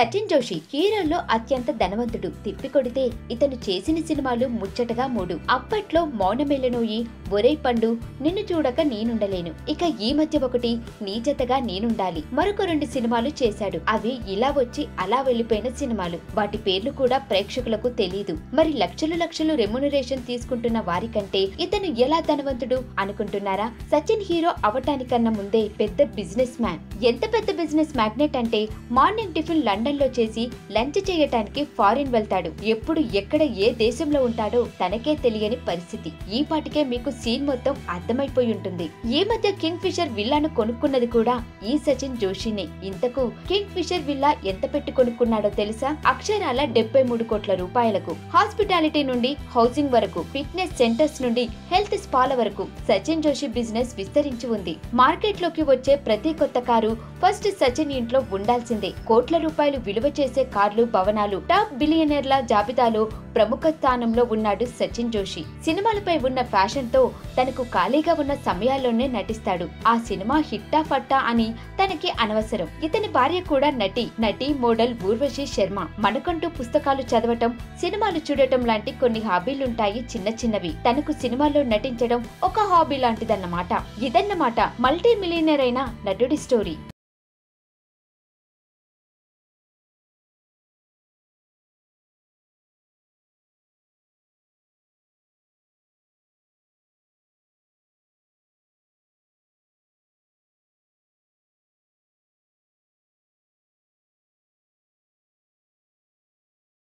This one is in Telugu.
సచిన్ జోషి హీరోల్లో అత్యంత ధనవంతుడు. తిప్పికొడితే ఇతను చేసిన సినిమాలు ముచ్చటగా మూడు. అప్పట్లో మౌనమెల్లనోయి ఒరే పండు నిన్ను చూడక నేనుండలేను. ఇక ఈ మధ్య ఒకటి నీ జతగా నేనుండాలి. మరొక రెండు సినిమాలు చేశాడు. అవి ఇలా వచ్చి అలా వెళ్ళిపోయిన సినిమాలు. వాటి పేర్లు కూడా ప్రేక్షకులకు తెలియదు మరి లక్షలు లక్షలు రెమ్యునరేషన్ తీసుకుంటున్న వారికంటే ఇతను ఎలా ధనవంతుడు అనుకుంటున్నారా? సచిన్ హీరో అవటానికన్నా ముందే పెద్ద బిజినెస్ మ్యాన్. ఎంత పెద్ద బిజినెస్ మ్యాగ్నెట్ అంటే మార్నింగ్ టిఫిన్ లండన్ లండన్లో చేసి లంచ్ చేయటానికి ఫారిన్ వెళ్తాడు. ఎప్పుడు ఎక్కడ ఏ దేశంలో ఉంటాడో తనకే తెలియని పరిస్థితి. ఈ పాటికే మీకు సీన్ మొత్తం అర్థమైపోయి ఉంటుంది. ఈ మధ్య కింగ్ ఫిషర్ విల్లాను కొనుక్కున్నది కూడా ఈ సచిన్ జోషినే. ఇంతకు కింగ్ ఫిషర్ విల్లా ఎంత పెట్టి కొనుక్కున్నాడో తెలుసా? అక్షరాల డెబ్బై మూడు కోట్ల రూపాయలకు హాస్పిటాలిటీ నుండి హౌసింగ్ వరకు ఫిట్నెస్ సెంటర్స్ నుండి హెల్త్ స్పాల వరకు సచిన్ జోషి బిజినెస్ విస్తరించి ఉంది. మార్కెట్లోకి వచ్చే ప్రతి కొత్త కారు ఫస్ట్ సచిన్ ఇంట్లో ఉండాల్సిందే. కోట్ల రూపాయలు విలువ చేసే కార్లు భవనాలు టాప్ బిలియనర్ల జాబితాలో ప్రముఖ స్థానంలో ఉన్నాడు సచిన్ జోషి. సినిమాలపై ఉన్న ఫ్యాషన్తో తనకు ఖాళీగా ఉన్న సమయాల్లోనే నటిస్తాడు. ఆ సినిమా హిట్టా ఫట్టా అని తనకి అనవసరం. ఇతని భార్య కూడా నటి నటి మోడల్ ఊర్వశి శర్మ. మనకంటూ పుస్తకాలు చదవటం సినిమాలు చూడటం లాంటి కొన్ని హాబీలుంటాయి చిన్న చిన్నవి. తనకు సినిమాల్లో నటించడం ఒక హాబీ లాంటిదన్నమాట. ఇదన్నమాట మల్టీ మిలియనర్ అయిన నటుడి స్టోరీ.